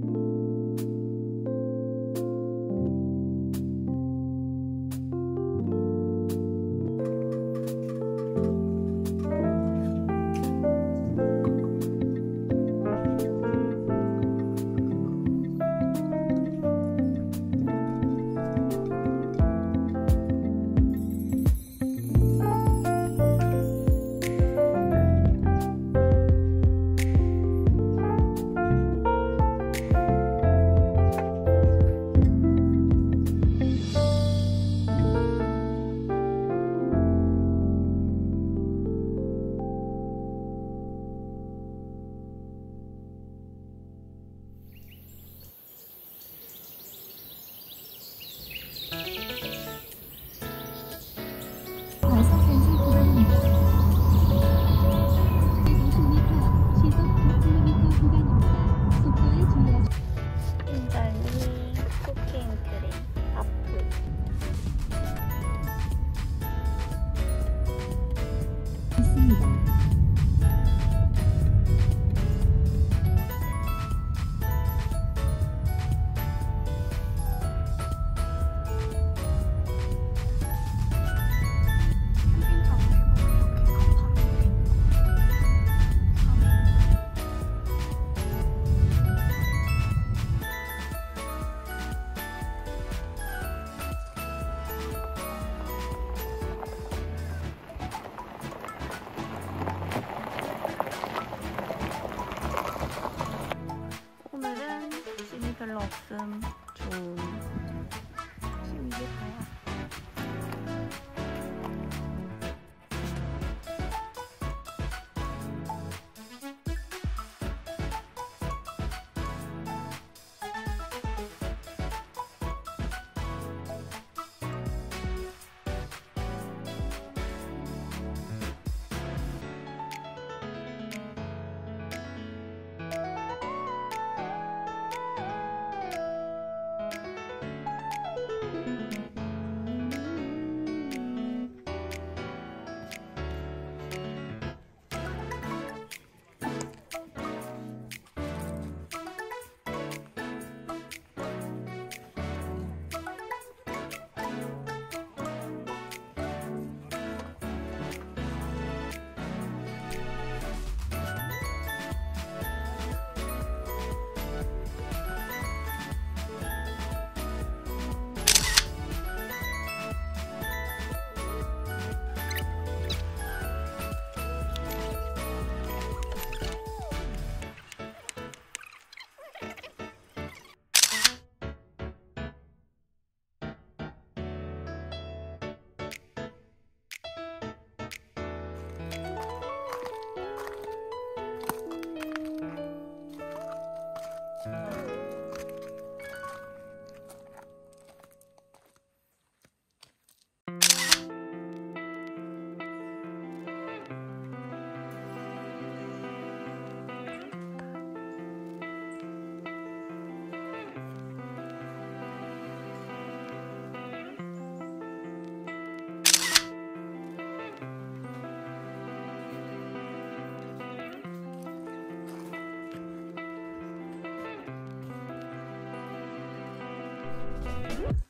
과속 있 them. Mm-hmm.